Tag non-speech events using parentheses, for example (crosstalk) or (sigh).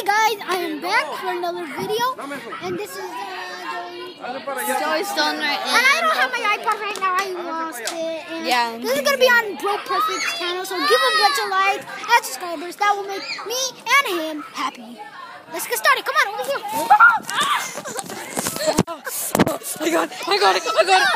Hey guys, I am back for another video, and this is uh, Joey. Joey's still in And I don't have my iPod right now. I lost it. And Yeah. This is gonna be on Bro Perfect's channel, so give him a bunch of likes and subscribers. That will make me and him happy. Let's get started. Come on, over here. (laughs) Oh my God! I got it, I got it.